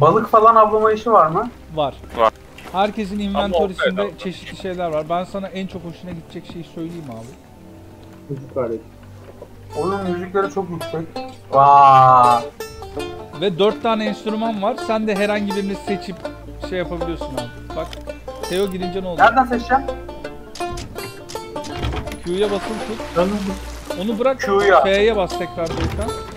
Balık falan avlama işi var mı? Var. Var. Herkesin olsaydı. çeşitli şeyler var. Ben sana en çok hoşuna gidecek şeyi söyleyeyim abi. Müzik aleti. Oyunun müzikleri çok yüksek. Vaa. Ve 4 tane enstrüman var. Sen de herhangi birini seçip şey yapabiliyorsun abi. Bak Teo girince ne oluyor? Nereden seçeceğim? Q'ya basılı tut. Onu bırak. Q'ya. F'ye bas tekrar Doğukan.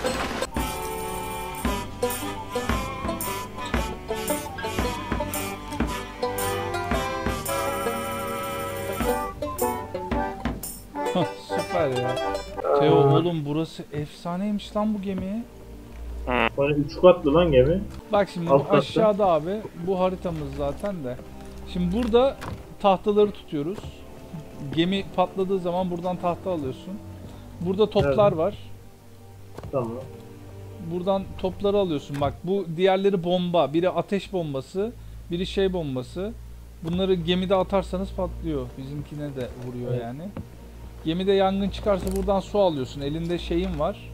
Teo oğlum burası efsaneymiş lan bu gemi. Bana 3 katlı lan gemi. Bak şimdi Alt katta. aşağıda abi. Bu haritamız zaten de. Şimdi burada tahtaları tutuyoruz. Gemi patladığı zaman buradan tahta alıyorsun. Burada toplar var. Tamam. Buradan topları alıyorsun. Bak bu diğerleri bomba. Biri ateş bombası, biri şey bombası. Bunları gemide atarsanız patlıyor. Bizimkine de vuruyor Evet. yani. Gemide yangın çıkarsa buradan su alıyorsun. Elinde şeyin var.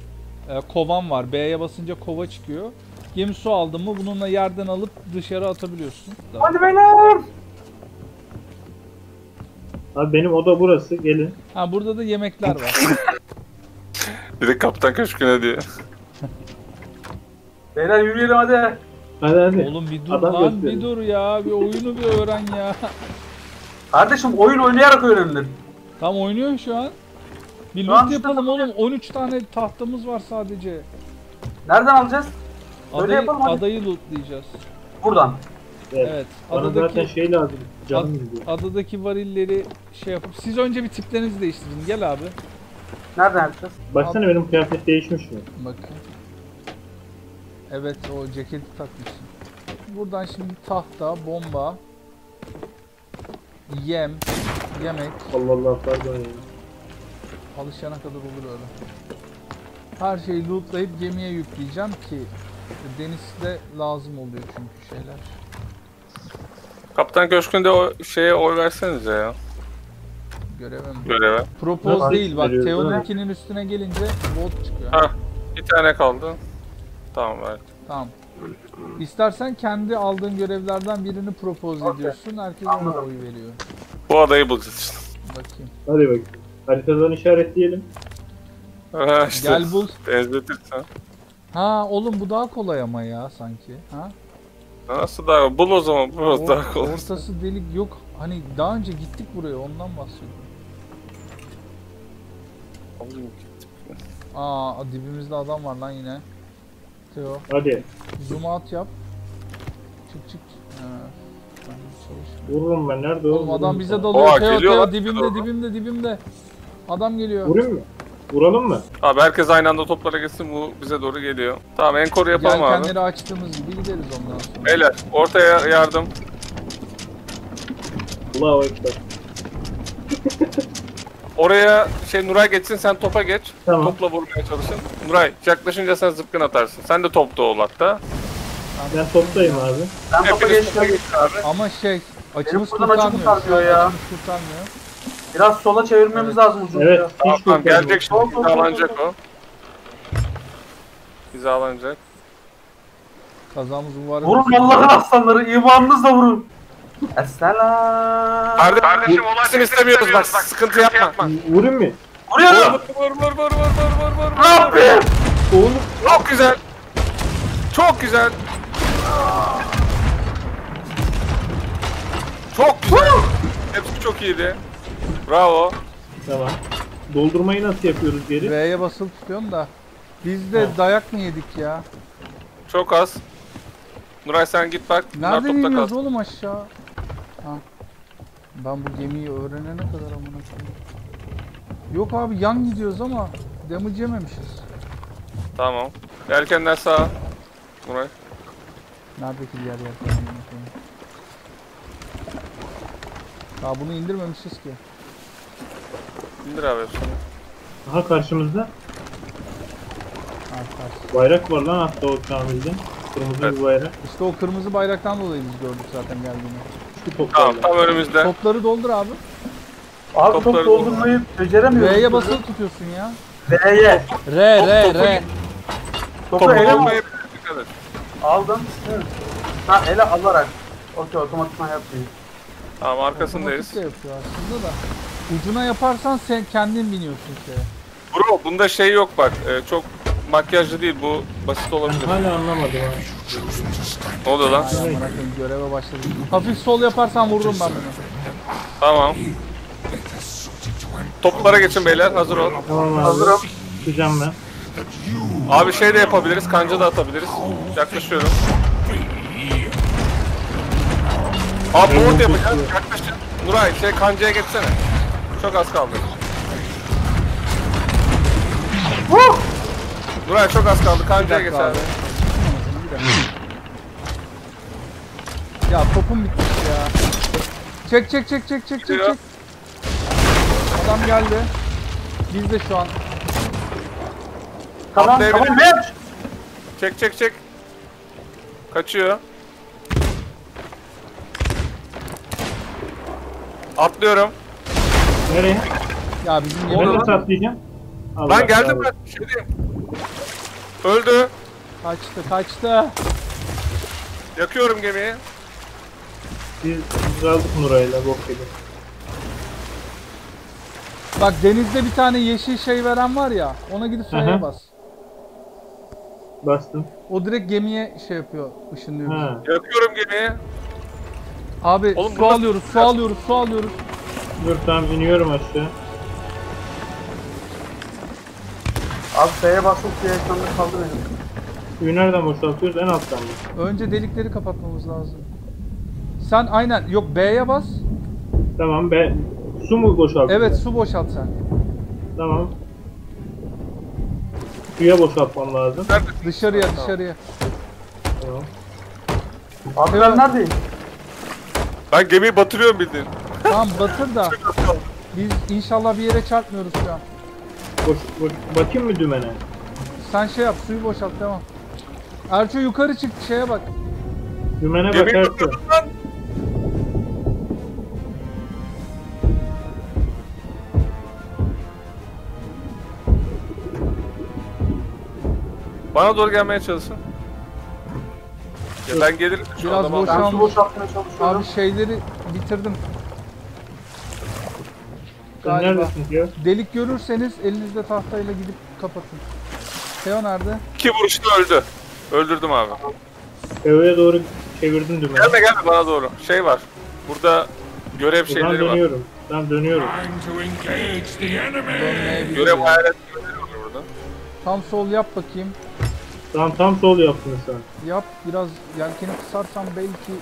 e, kovan var. B'ye basınca kova çıkıyor. Gemi su aldın mı bununla yerden alıp dışarı atabiliyorsun. Hadi beyler. Abi benim oda burası. Gelin. Ha burada da yemekler var. Bir de kaptan köşküne diyor. Beyler yürüyelim hadi. Hadi hadi. Oğlum bir dur Adam lan bir gösteriyor. dur ya. Bir oyunu bir öğren ya. Kardeşim oyun oynayarak öğrenilir. Tam oynuyor şu an. Bir Şu an loot işte yapalım oğlum. 13 tane tahtamız var sadece. Nereden alacağız? Öyle Adayı, yapalım hadi. adayı lootlayacağız. Buradan. Evet. Evet. Bana zaten Adadaki şey lazım. Canım Ad- gidiyor. adadaki varilleri şey yapıp siz önce bir tiplerinizi değiştirin. Gel abi. Nereden yapacağız? Baksana benim kıyafet değişmiş mi? Bakın. Evet o ceketi takmışsın. Buradan şimdi tahta, bomba, yem, yemek Allah Allah pardon ya. alışana kadar olur öyle. Her şeyi lootlayıp gemiye yükleyeceğim ki denizde lazım oluyor çünkü şeyler. Kaptan köşkünde o şeye oy versenize ya. Görevim. Göreve. Propose Nasıl değil bak değil mi? Teo'nunkinin üstüne gelince vote çıkıyor. Ha. Bir tane kaldı. Tamam ver. Tamam. İstersen kendi aldığın görevlerden birini propose Okey. ediyorsun. Herkes ona oy veriyor. Bu adayı bulacağız işte. Bakayım. Hadi bakayım. Haritadan işaretleyelim. Ha işte. Gel bul. Benzetirsen. Ha oğlum bu daha kolay ama ya sanki. Ha? Nasıl daha? Bul o zaman. Bu Or- daha kolay. ortası delik yok. Hani daha önce gittik buraya ondan bahsediyorum. Aa dibimizde adam var lan yine. Teo Hadi. zoom out yap. Çık çık. Ha. ben çalışmıyor. Vururum ben. Nerede Oğlum Vururum adam bize dalıyor. Oha, Teo geliyor Teo lan. dibimde Doğru. dibimde dibimde. Adam geliyor. Vurayım mı? Vuralım mı? Abi herkes aynı anda toplara gitsin bu bize doğru geliyor. Tamam enkoru yapalım abi. Yelkenleri açtığımız gibi gideriz ondan sonra. Beyler ortaya yardım. Allahu Ekber. Oraya şey Nuray geçsin sen topa geç. Tamam. Topla vurmaya çalışın. Nuray yaklaşınca sen zıpkın atarsın. Sen de topta ol hatta. Ben toptayım abi. Ben topa Hepiniz topa geçtim. geçin abi. Ama şey açımız buradan açım kurtarmıyor. kurtarmıyor ya. Açımız kurtarmıyor. Biraz sola çevirmemiz Evet. lazım ucunu. Evet. ya. Hiç Tamam, kurtarmıyor. gelecek şimdi sol, hizalanacak o. Hizalanacak. Kazamız mübarek. Vurun Allah'ın aslanları. imanınızla vurun. Esselam. Kardeşim, kardeşim olay istemiyoruz bak sıkıntı yapma. Vurayım mı? Vuruyorum. Vur vur vur vur vur vur vur. Ne yapayım? Oğlum. Çok güzel. Çok güzel. Çok güzel. Hepsi çok iyiydi. Bravo. Tamam. Doldurmayı nasıl yapıyoruz geri? V'ye basılı tutuyorsun da. Biz de Ha. dayak mı yedik ya? Çok az. Nuray sen git bak. Topta iniyoruz oğlum aşağı? Ha. Ben bu gemiyi öğrenene kadar amına koyayım. Yok abi yan gidiyoruz ama damage yememişiz. Tamam. Yelkenler sağa. Nuray. Neredeki diğer yer falan amına koyayım. Daha bunu indirmemişiz ki. İndir abi hepsini. Aha karşımızda. Ha. Bayrak var lan hatta o Kamil'de. Kırmızı Evet. bir bayrak. İşte o kırmızı bayraktan dolayı biz gördük zaten geldiğini. Şu toplarla. Tamam tam önümüzde. Topları doldur abi. Abi top Topları doldurmayı beceremiyorum. V'ye basılı tutuyorsun ya. V'ye. R, R, topu R. Topu ele mi olmayı dikkat et. aldım? Hı. Ha ele alarak. Okey otomatikman yapmıyor. Tamam arkasındayız. Otomatik de yapıyor aslında da. Ucuna yaparsan sen kendin biniyorsun şeye. Bro bunda şey yok bak. e, çok makyajlı değil bu basit olabilir. hala anlamadım ha. Ne oluyor lan? Göreve başladım. Hafif sol yaparsan vururum ben bunu. Tamam. Toplara geçin beyler hazır ol. Tamam abi. Hazırım. Çıkacağım ben. Abi şey de yapabiliriz kanca da atabiliriz. Yaklaşıyorum. Abi board yapacağız. Yaklaşın. Nuray şey kancaya geçsene. Çok az kaldı. Nuray çok az kaldı. Kancaya geç abi. Ya topum bitmiş ya. Çek çek çek çek çek çek çek. Adam geldi. Biz de şu an Tamam tamam ver. Çek çek çek. Kaçıyor. Atlıyorum. Nereye? ya bizim Ben nasıl atlayacağım? Allah Lan geldim ben. Şey diyeyim. Öldü. kaçtı kaçtı. Yakıyorum gemiyi. Biz, biz aldık Nuray'la bok gibi. Bak denizde bir tane yeşil şey veren var ya ona gidip Hı hı. F'ye bas. Bastım. O direkt gemiye şey yapıyor ışınlıyor. bizi. Ha. Yakıyorum gemiyi. Abi Oğlum su burada- alıyoruz su alıyoruz su alıyoruz. Dur tamam iniyorum aşağı. Abi F'ye basıp diye ekranda kaldı benim. Suyu nereden boşaltıyoruz? En alttan mı? Önce delikleri kapatmamız lazım. Sen aynen yok B'ye bas. Tamam be. Su mu boşaltıyoruz? Evet su boşalt sen. Tamam. Suya boşaltmam lazım. Nerede? Dışarıya dışarıya. Tamam. Abi ben neredeyim? Ben gemiyi batırıyorum bildiğin. Tamam batır da biz inşallah bir yere çarpmıyoruz şu an. Boş, boş, bakayım mı dümene? Sen şey yap suyu boşalt devam. Erço yukarı çık şeye bak. Dümene batırdım lan. Bana doğru gelmeye çalışın. Ya ben gelirim. Biraz anda boş- bak- Ben Boşalmış. su boşaltmaya çalışıyorum. Abi şeyleri bitirdim. Galiba. neredesin diyor? Delik görürseniz elinizde tahtayla gidip kapatın. Teo nerede? İki vuruşta öldü. Öldürdüm abi. Teo'ya doğru çevirdim dümeni. Gelme gelme bana doğru. Şey var. Burada görev Buradan şeyleri var. dönüyorum. Tamam dönüyorum. Görev ya. hayalet şeyleri var burada. Tam sol yap bakayım. Tamam tam sol yaptın sen. Yap biraz yelkeni kısarsan belki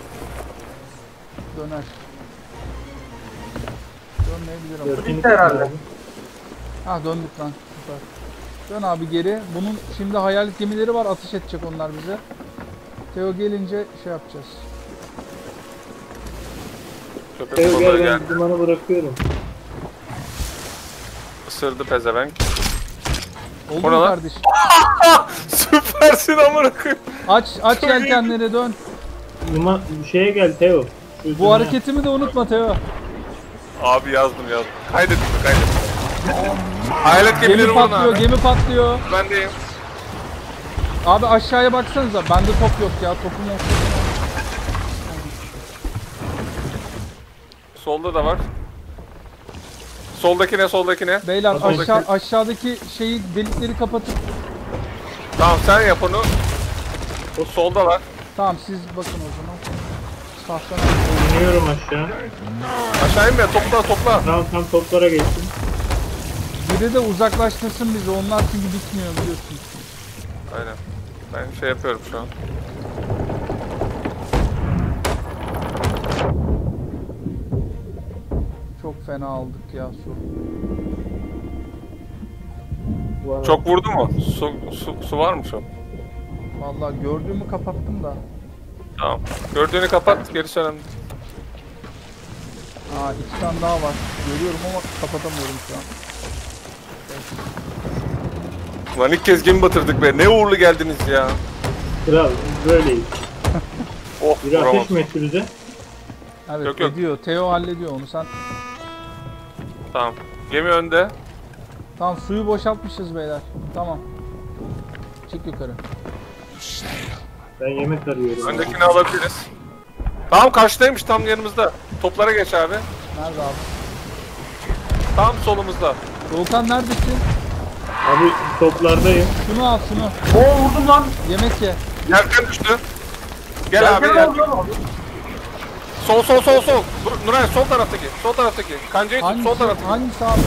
döner. Dönmeyebilir ama. Bitti herhalde. Ha döndük lan süper. Dön abi geri. Bunun şimdi hayalet gemileri var atış edecek onlar bize. Teo gelince şey yapacağız. Köpek Teo gel ben geldi. dumanı bırakıyorum. Isırdı pezevenk. Oldu mu kardeşim? Süpersin amına koyayım. Aç aç yelkenleri dön. Duman, şeye gel Teo. Şu Bu hareketimi de unutma Teo. Abi yazdım yazdım. Kaydettim kaydettim. Hayalet gemileri Gemi patlıyor, abi. gemi patlıyor. Bendeyim. Abi aşağıya baksanıza. Bende top yok ya. Topum yok. Solda da var. Soldaki ne soldaki ne? Beyler Soldaki. aşağı aşağıdaki şeyi delikleri kapatıp Tamam sen yap onu. O solda var. tamam siz bakın o zaman. Tahtan İniyorum aşağı. Aşağı inme topla topla. Tamam tam toplara geçtim. biri de uzaklaştırsın bizi. Onlar çünkü bitmiyor biliyorsun. Aynen. Ben şey yapıyorum şu an. Çok fena aldık ya su. Çok vurdu mu? Su, su, su var mı şu? Vallahi gördüğümü kapattım da. Tamam. Gördüğünü kapat. Gerisi önemli. Aa iki tane daha var. Görüyorum ama kapatamıyorum şu an. Lan ilk kez gemi batırdık be. Ne uğurlu geldiniz ya. Kral böyleyiz. Oh Bir ateş mi etti bize? Evet Yok, yok. ediyor. Teo hallediyor onu. Sen Tamam. Gemi önde. tamam suyu boşaltmışız beyler. Tamam. Çık yukarı. Ben yemek arıyorum. Öndekini alabiliriz. Tamam karşıdaymış tam yanımızda. Toplara geç abi. Nerede abi? Tam solumuzda. Doğukan neredesin? Abi toplardayım. Şunu al şunu. Oo vurdum lan. Yemek ye. Yerken düştü. Gel abi gel. gel lan. Sol sol sol sol. Nur- Nuray sol taraftaki. Sol taraftaki. Kancayı tut sol taraftaki. hangisi abi?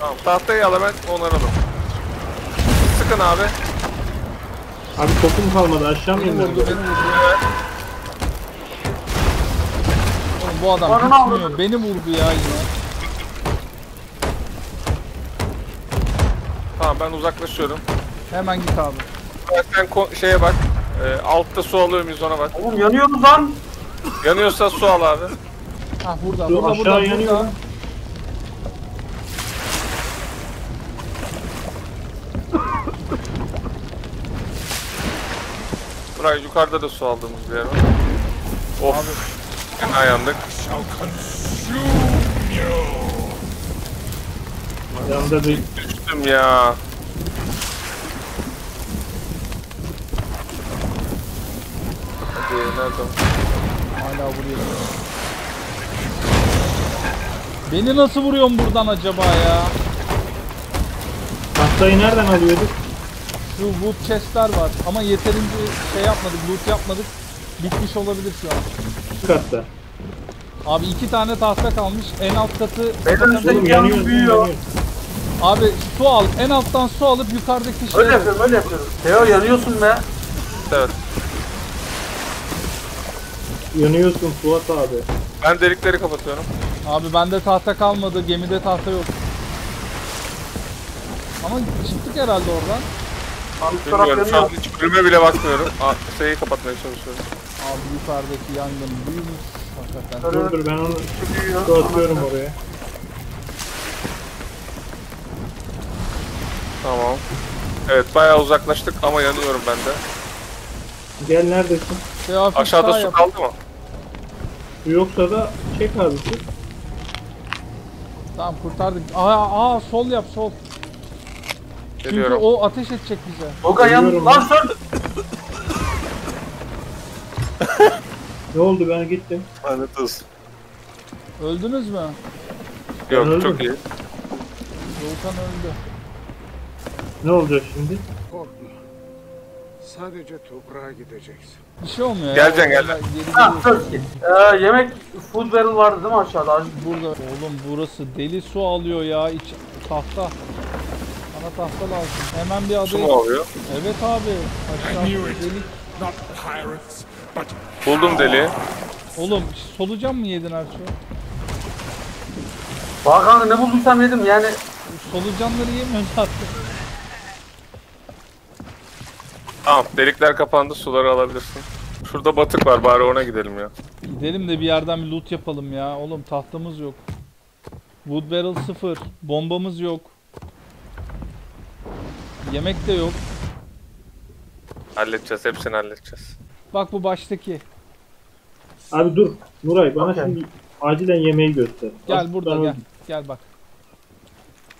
Tamam tahtayı al hemen onaralım. Sıkın abi. Abi topum kalmadı aşağı mı Beni indim? vurdu, beni vurdu. Oğlum bu adam Bana gitmiyor. Beni vurdu ya yine. Tamam ben uzaklaşıyorum. Hemen git abi. Sen ko- şeye bak. E, altta su alıyor muyuz ona bak. Oğlum yanıyoruz lan. Yanıyorsa su al abi. Ha burada, Dur, burada, aşağı burada, yanıyor burada. Nuray yukarıda da su aldığımız bir yer var. Of. Fena yandık. Yanında bir Düştüm ya. Hadi nerede? Hala vuruyor. Beni nasıl vuruyorsun buradan acaba ya? tahtayı nereden alıyorduk? Şu wood chest'ler var ama yeterince şey yapmadık, loot yapmadık. Bitmiş olabilir şu an. Şu katta. Abi iki tane tahta kalmış. En alt katı yanıyor yanıyor, büyüyor. Abi su al. En alttan su alıp yukarıdaki şey Öyle yapıyorum öyle yapıyorum. Teo yanıyorsun be. Evet. Yanıyorsun Fuat abi. Ben delikleri kapatıyorum. Abi bende tahta kalmadı. Gemide tahta yok. Ama çıktık herhalde oradan. Taraf Bilmiyorum şu an yanıyor. hiç bölüme bile bakmıyorum. Aa, şeyi kapatmaya çalışıyorum. Abi yukarıdaki yangın büyümüş. Hakikaten. Dur dur ben onu su atıyorum oraya. Tamam. Evet bayağı uzaklaştık ama yanıyorum ben de. Gel neredesin? Şey, hafif Aşağıda sağ su yap. kaldı mı? Su yoksa da çek abi su. Tamam kurtardık. Aa, aa sol yap sol. Çünkü Geliyorum. o ateş edecek bize. Tolga yan lan sön. Ne oldu ben gittim. Lanet olsun. Öldünüz mü? Yok öldüm. çok iyi. Volkan öldü. Ne olacak şimdi? Korkma. Sadece toprağa gideceksin. Bir şey olmuyor Geleceksin, ya. geleceksin. Geri Ha ki. Ee, yemek food barrel vardı değil mi aşağıda? Burada oğlum burası deli su alıyor ya iç tahta. Bana tahta lazım. Hemen bir Su adaya. mu alıyor? Evet abi. Aşağı delik. Buldum deliği. Oğlum solucan mı yedin Erço? Bak ne bulduysam yedim yani. Solucanları yemiyorsun zaten. Tamam delikler kapandı suları alabilirsin. Şurada batık var bari ona gidelim ya. Gidelim de bir yerden bir loot yapalım ya. Oğlum tahtamız yok. Wood barrel sıfır. Bombamız yok. Yemek de yok. Halledeceğiz hepsini halledeceğiz. Bak bu baştaki. Abi dur. Nuray bana Okey. şimdi acilen yemeği göster. Gel burada gel. öldüm. Gel bak.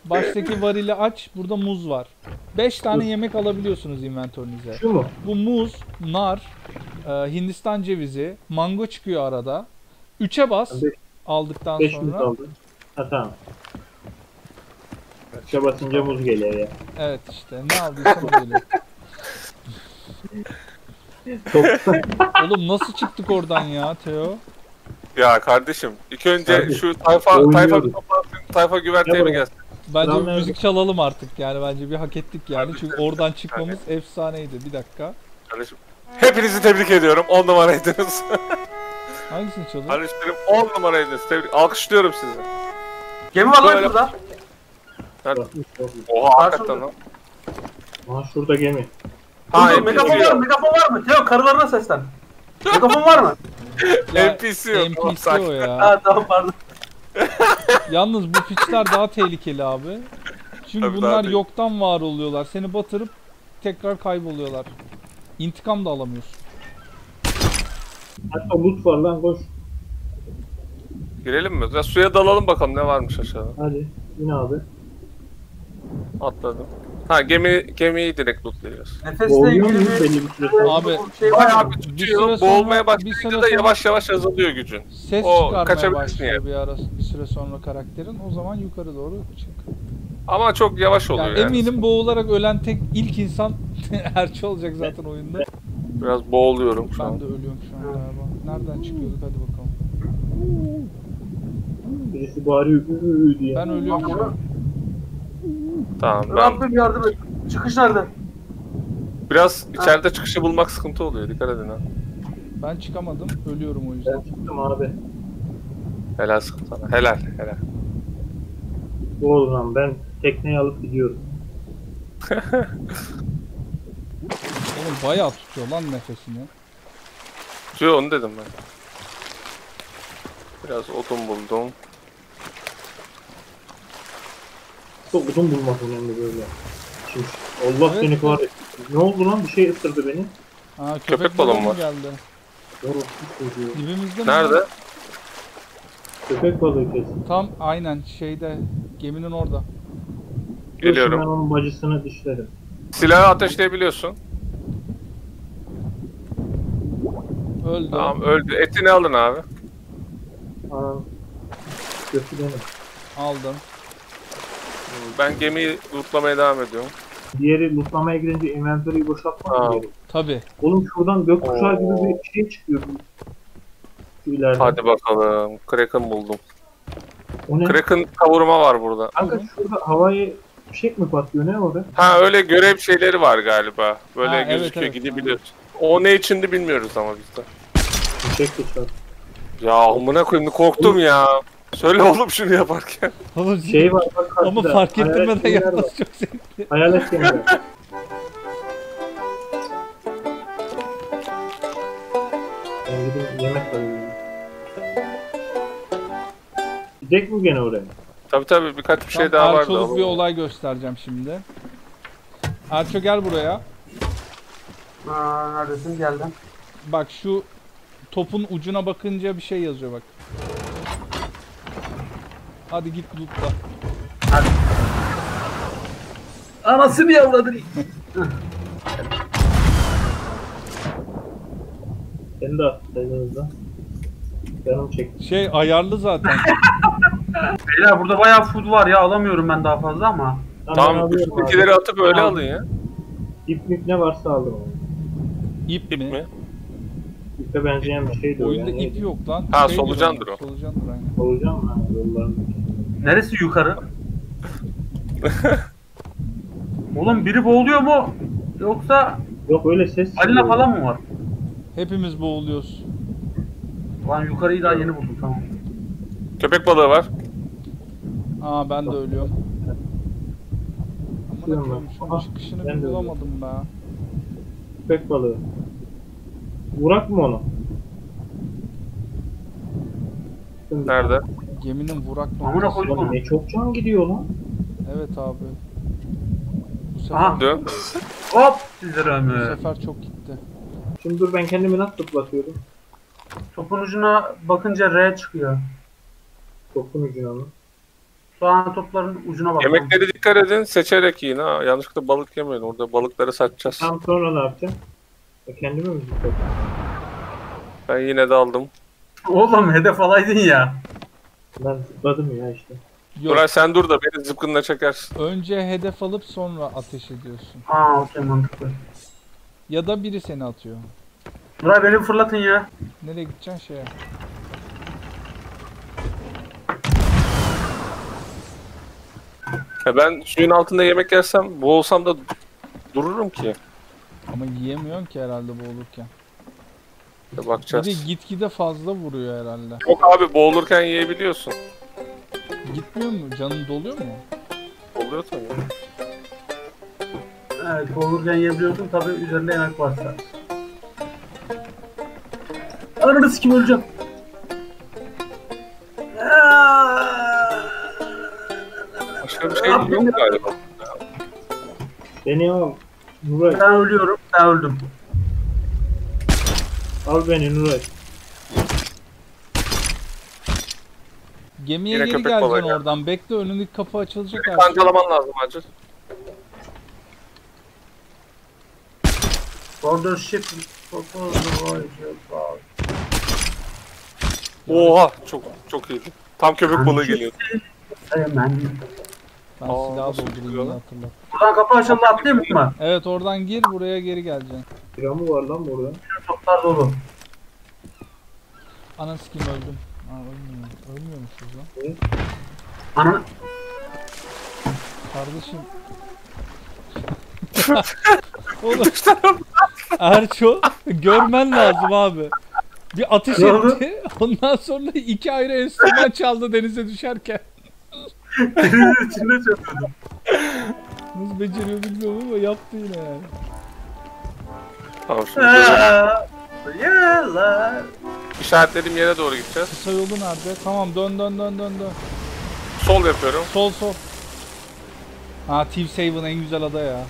Baştaki varili aç. Burada muz var. 5 tane Dur. yemek alabiliyorsunuz inventörünüze. Şu mu? Bu muz, nar, e, Hindistan cevizi, mango çıkıyor arada. 3'e bas Beş- aldıktan 5 mi sonra. kaldı? Ha tamam. Başka basınca muz geliyor ya. Evet işte ne aldıysan o geliyor. Oğlum nasıl çıktık oradan ya Teo? Ya kardeşim ilk önce Kardeşim, şu tayfa tayfa toplansın tayfa güverteye mi gelsin? Bence bir müzik çalalım artık yani bence bir hak ettik yani çünkü oradan çıkmamız efsaneydi bir dakika. Kardeşim hepinizi tebrik ediyorum 10 numaraydınız. Hangisini çalıyor? Kardeşlerim 10 numaraydınız tebrik alkışlıyorum sizi. Gemi var lan Böyle- şurada. Oha hakikaten lan. Aha şurada gemi. Ha Dur, megafon var mı? Megafon var mı? Teo karılarına seslen. megafon var mı? NPC yok. NPC o ya. Ha tamam pardon. Yalnız bu piçler daha tehlikeli abi. Çünkü Tabii bunlar yoktan var oluyorlar. Seni batırıp tekrar kayboluyorlar. İntikam da alamıyorsun. Hatta loot var lan koş. Girelim mi? Ya suya dalalım bakalım ne varmış aşağıda. Hadi. Yine abi. Atladım. Ha gemi gemiyi direkt lootluyoruz. Nefesle Boğuluyor ilgili muyuz bir belli bir süre sonra? Abi, şey var Bayağı ya. bir bir tutuyor. süre sonra- Boğulmaya bir başlayınca süre da sonra- yavaş yavaş azalıyor gücün. Ses O, çıkarmaya kaçabilirsin başlıyor yani. bir ara bir süre sonra karakterin. O zaman yukarı doğru çık. Ama çok yavaş oluyor Yani yani. eminim boğularak ölen tek ilk insan Erçi olacak zaten oyunda. Biraz boğuluyorum şu Ben an. de ölüyorum şu an galiba. Nereden çıkıyorduk hadi bakalım. Birisi bağırıyor "Ü, ü" diye. Ben ölüyorum şu an. Tamam ben Rabbim yardım et. Çıkış nerede? biraz içeride çıkışı bulmak sıkıntı oluyor. Dikkat edin ha. Ben çıkamadım. Ölüyorum o Ben yüzden. çıktım abi. Helal sıkıntı sana. Helal helal. Bu olur lan ben tekneyi alıp gidiyorum. Oğlum bayağı tutuyor lan nefesini. Yo onu dedim ben. Biraz odun buldum. Çok uzun bulmak önemli böyle. Şimdi Allah Evet, seni kahretsin. Ne oldu lan bir şey ısırdı beni. Ha köpek, Köpek balığı balon var. geldi? Çocuğu. Dibimizde mi? Nerede? Köpek balığı kesin. Tam aynen şeyde geminin orada. Şimdi Ben Geliyorum. onun bacısını dişlerim. Silahı ateşleyebiliyorsun. Öldü. Tamam öldü. Etini alın abi. Aa. Götü benim. Aldım. Ben gemiyi lootlamaya devam ediyorum. Diğeri lootlamaya girince inventory'yi boşaltmak gerek? Tabi. Oğlum şuradan gökkuşağı gibi bir şey çıkıyor. Şu ileride. Hadi bakalım. Kraken buldum. O ne? Kraken kavurma var burada. Kanka şurada havaya fişek mi patlıyor ne orada? Ha öyle görev şeyleri var galiba. Böyle Ha, evet, gözüküyor evet. gidebiliyorsun. O ne içindi bilmiyoruz ama biz de. Fişek de çarp. Ya amına koyayım korktum ya. Söyle oğlum şunu yaparken. Oğlum Şey var bak ama karşıda. fark Hayalet ettirmeden yapması çok zevkli. Hayalet gemiler. Ben gidip yemek alayım. Gidecek mi gene oraya? Tabi tabi birkaç bir şey daha vardı. Erçoluk ama. bir olay göstereceğim şimdi. Erço gel buraya. Aa, neredesin? Geldim. Bak şu topun ucuna bakınca bir şey yazıyor bak. Hadi git lootla. Anasını yavradın. Beni de atsaydınız da. Canım çekti. Şey ayarlı zaten. Beyler burada bayağı food var ya alamıyorum ben daha fazla ama. Tamam üsttekileri atıp öyle Tamam. alın ya. İp mip ne varsa alırım. İp İp mi? mi? İpe benzeyen bir şeydi o Oyunda yani. ip yok lan. Ha, Şeydir solucandır o. Solucandır aynen. Olacağım mı? Yolların. Neresi yukarı? Oğlum biri boğuluyor mu? Yoksa Yok öyle ses balina falan mı var? Hepimiz boğuluyoruz. Lan yukarıyı daha yeni buldum tamam. Köpek balığı var. Aa ben de ölüyorum. Amına koyayım ben. şunun Aha, çıkışını ben de bulamadım be. Köpek balığı. Vurak mı onu? Nerede? Geminin vurak Amına noktası. koydum onu. ne çok can gidiyor lan. Evet abi. Bu sefer, Aha. Dön. Hop bu sefer çok gitti. Şimdi dur ben kendimi nasıl tıplatıyorum? Topun ucuna bakınca R çıkıyor. Topun ucuna mı? Soğan topların ucuna bak. Yemekleri dikkat edin. Seçerek yiyin ha. Yanlışlıkla balık yemeyin. Orada balıkları satacağız. Tam sonra ne yapacağım? E kendimi mi zıplatayım? Ben yine de aldım. Oğlum hedef alaydın ya. Ben zıpladım ya işte. Yok. Sen dur da beni zıpkınla çekersin. Önce hedef alıp sonra ateş ediyorsun. Aa okey mantıklı. Ya da biri seni atıyor. Nuray beni fırlatın ya. Nereye gideceksin şeye? Ya ben suyun altında yemek yersem boğulsam da dururum ki. Ama yiyemiyorsun ki herhalde boğulurken. Ya Bir bakacağız. de gitgide fazla vuruyor herhalde. Yok abi boğulurken yiyebiliyorsun. Gitmiyor mu? Canın doluyor mu? Oluyor tabii. Evet boğulurken yiyebiliyorsun tabi üzerinde yemek varsa. Ananı sikim öleceğim. Başka bir şey yok galiba. Beni al. Nuray. Ben ölüyorum. Ben öldüm. Al beni Nuray. Gemiye Yine geri geleceksin oradan. Bekle önündeki kapı açılacak artık. Kankalaman lazım acil. Border ship Oha çok çok iyiydi. Tam köpek balığı geliyordu. Hemen ben Aa, silah doldurayım tutuyor yine lan? hatırla. Buradan kapı açıldı atlayayım mı? Evet oradan gir buraya geri geleceksin. Bira mı var lan burada? Toplar dolu. Ana sikim öldüm. Aa ölmüyor. Ölmüyormuşuz lan. Ana. Kardeşim. Oğlum. Erço görmen lazım abi. Bir oldu? etti. Ondan sonra iki ayrı enstrüman çaldı denize düşerken. Denizin içinde çöküyordum. Nasıl beceriyor bilmiyorum ama yaptı yine yani. Tamam şimdi işaretlediğim yere doğru gideceğiz. Kısa yolu nerede? Tamam dön dön dön dön dön. Sol yapıyorum. Sol sol. Ha Thieves Haven en güzel ada ya.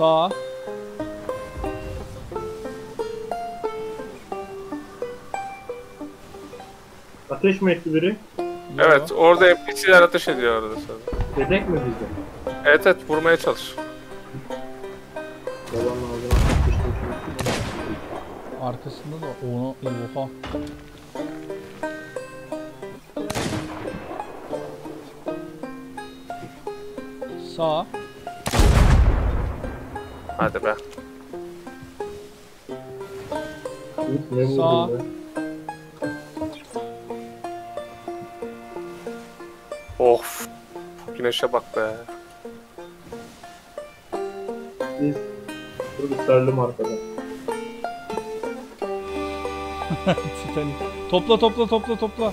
Sağ. Ateş mi etti biri? Evet orada NPC'ler ateş ediyor arada sırada. Dedek mi bizde? Evet evet vurmaya çalış. Arkasında da onu oha. Hadi be. Sağ. Of. Güneşe bak be. Biz dur sarılım arkadan. Titanic. Topla topla topla topla.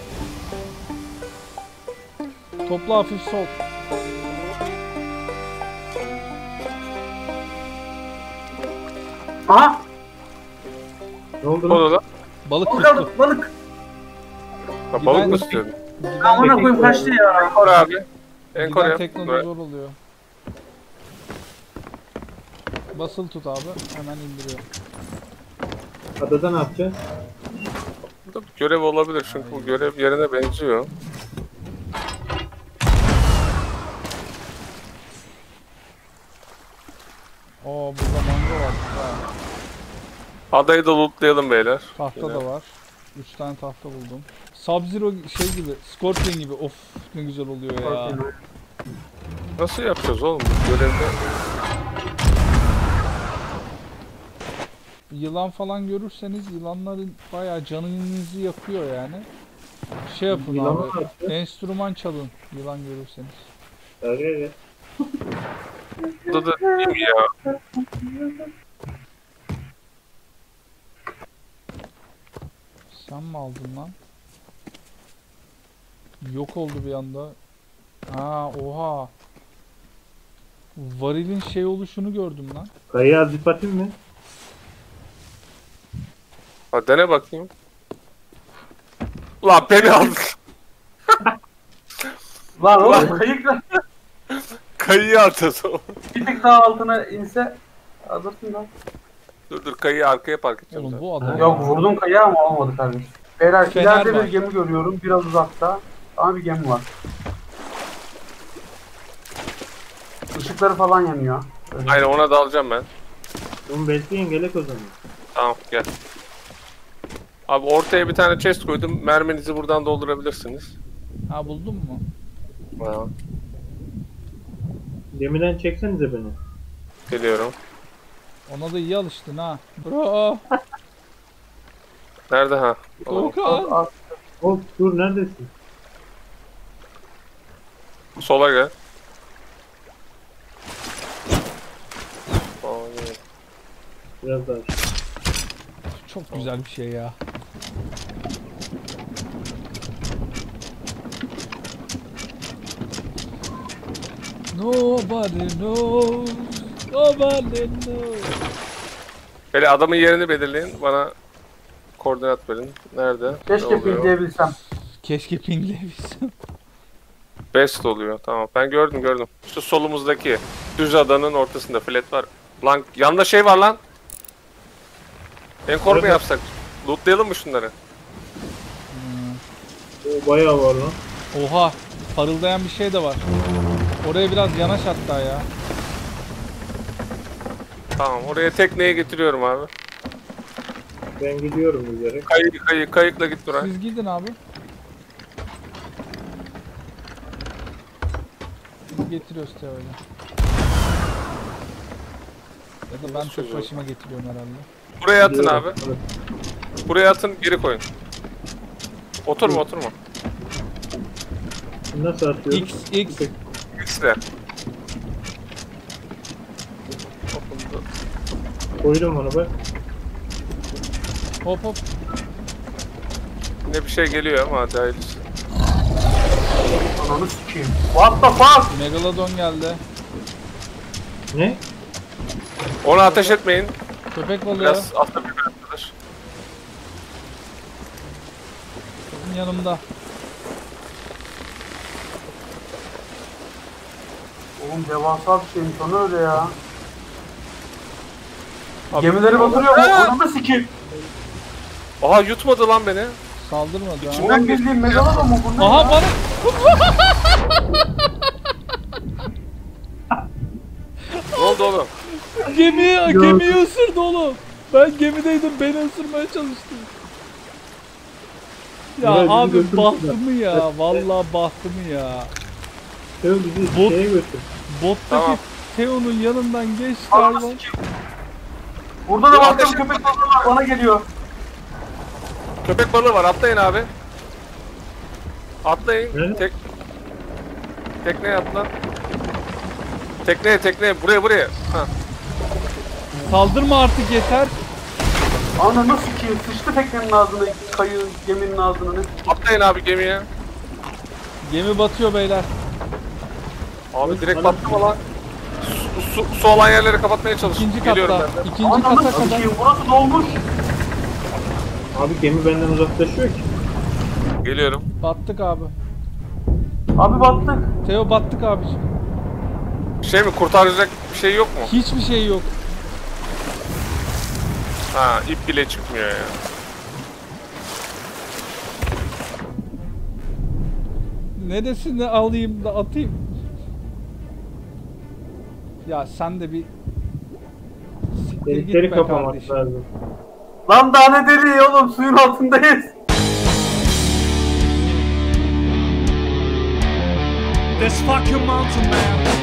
Topla hafif sol. Aha. Ne oldu O lan? da da. Balık Balık tuttu. aldık balık. Ha, balık Giden- mı istiyordun? Amına koyayım kaçtı ya. Enkor abi. Enkor Giden yap. zor oluyor. Basılı tut abi. Hemen indiriyor. Adada ne yapacağız? Burada bir görev olabilir çünkü bu görev yerine benziyor. Oo burada mango var. Ha, Adayı da lootlayalım beyler. tahta Yine. da var. 3 tane tahta buldum. Sub-Zero şey gibi, Scorpion gibi. Of ne güzel oluyor ya. Nasıl yapacağız oğlum bu görevde? Yılan falan görürseniz yılanların bayağı canınızı yakıyor yani. Şey yapın Yılanı abi. yapacağız? Enstrüman çalın yılan görürseniz. Gel. Burada da değil mi ya? Sen mi aldın lan? Yok oldu bir anda. Aa oha. Varilin şey oluşunu gördüm lan. Kayayı az atayım mı? Ha dene bakayım. Ulan beni aldın. Lan oğlum kayıkla Kayıyı atacağız oğlum. bir tık daha altına inse alırsın lan. Dur dur kayıyı arkaya park edeceğim. Oğlum bu adam. Yok vurdum kayığa ama olmadı kardeşim. Beyler Fener ileride var. bir gemi görüyorum biraz uzakta. Ama bir gemi var. Işıkları falan yanıyor. Öyle. Aynen ona da alacağım ben. Oğlum bekleyin gelek o zaman. Tamam gel. Abi ortaya bir tane chest koydum. Merminizi buradan doldurabilirsiniz. Ha buldun mu? Ha, Gemiden çeksenize beni. geliyorum. Ona da iyi alıştın ha. Bro. Nerede ha? Doğukan. Al- dur neredesin? Sola gel. Aa, iyi. Biraz daha. Çok güzel bir şey ya. Nobody knows. Böyle adamın yerini belirleyin. Bana koordinat verin. Nerede? Ne Keşke pingleyebilsem. Keşke pingleyebilsem. Best oluyor. Tamam. Ben gördüm gördüm. Şu solumuzdaki. Düz adanın ortasında flat var. Lan yanında şey var lan. Enkor mu yapsak? Lootlayalım mı şunları? O bayağı var lan. Oha parıldayan bir şey de var. Oraya biraz yanaş hatta ya. Tamam oraya tekneye getiriyorum abi. Ben gidiyorum yüzerek. Kayık kayık kayıkla git Nuray. Siz gidin abi. Biz getiriyoruz Teo'yla. Ya da ben tek Çocuğum. başıma getiriyorum herhalde. Buraya atın Gidiyorum. abi. Buraya atın geri koyun. Oturma oturma. Nasıl atıyorum? X, X. İşte. Koydum onu bak. Hop hop. Yine bir şey geliyor ama hadi hayırlısı. Ananı sikeyim. What the fuck? Megalodon geldi. Ne? Onu ateş etmeyin. Köpek balığı Biraz atla bir arkadaş. benim yanımda. Oğlum devasa bir şeymiş onu öyle ya. Abi- Gemileri batırıyor mu? Ananı sikeyim. Aha yutmadı lan beni. Saldırmadı ha. İçinden bildiğim megalodon mu bu ne Aha ya? bana Ne oldu oğlum? gemiyi gemiyi ısırdı oğlum. Ben gemideydim beni ısırmaya çalıştı. Ya Biraz bizi abi götürsünler. bahtımı ya. Vallahi bahtımı ya. Teo bizi şeye götür. Bottaki Tamam. Teo'nun yanından geç Ananı sikeyim. Burada da baktım köpek balığı var bana geliyor. Köpek balığı var atlayın abi. Atlayın. Nerede? Tek... Tekneye atla. Tekneye tekneye buraya buraya. Ha. Saldırma artık yeter. Ananı sikeyim sıçtı teknenin ağzına, kayı geminin ağzına ne? Atlayın abi gemiye. Gemi batıyor beyler. Abi direkt battı mı lan? Su, su, su olan yerleri kapatmaya çalış. İkinci Geliyorum katta. ben de. İkinci Ananı kata kadar. sikeyim burası dolmuş. Abi gemi benden uzaklaşıyor ki. Geliyorum. Battık abi. Abi battık. Teo battık abiciğim. Şey mi kurtaracak bir şey yok mu? Hiçbir şey yok. Ha ip bile çıkmıyor ya. Neresini alayım da atayım? Ya sen de bir siktir git Delikleri kapamak kardeşim. lazım. Lan daha ne deliği oğlum suyun altındayız. This fucking mountain man